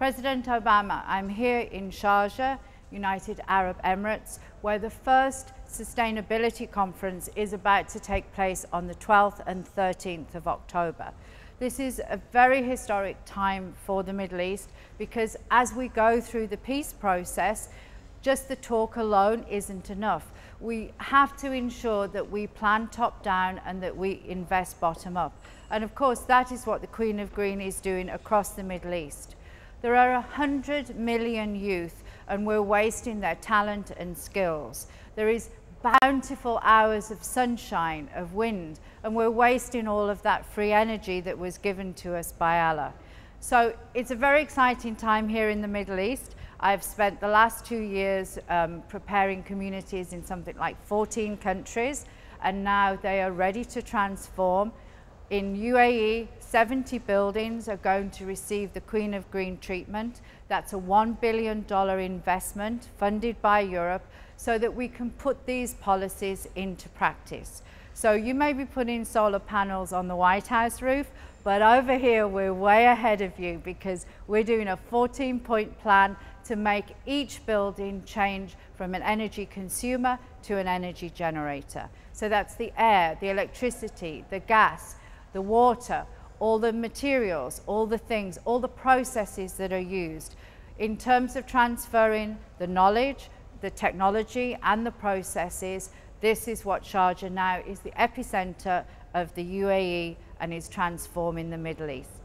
President Obama, I'm here in Sharjah, United Arab Emirates, where the first sustainability conference is about to take place on the 12th and 13th of October. This is a very historic time for the Middle East because as we go through the peace process, just the talk alone isn't enough. We have to ensure that we plan top down and that we invest bottom up. And of course, that is what the Queen of Green is doing across the Middle East. There are 100 million youth and we're wasting their talent and skills. There is bountiful hours of sunshine, of wind, and we're wasting all of that free energy that was given to us by Allah. So it's a very exciting time here in the Middle East. I've spent the last two years um, preparing communities in something like 14 countries, and now they are ready to transform. In UAE, 70 buildings are going to receive the Queen of Green treatment. That's a $1 billion investment funded by Europe so that we can put these policies into practice. So you may be putting solar panels on the White House roof, but over here we're way ahead of you because we're doing a 14 point plan to make each building change from an energy consumer to an energy generator. So that's the air, the electricity, the gas, the water, all the materials, all the things, all the processes that are used in terms of transferring the knowledge, the technology and the processes. This is what Sharjah now is the epicenter of the UAE and is transforming the Middle East.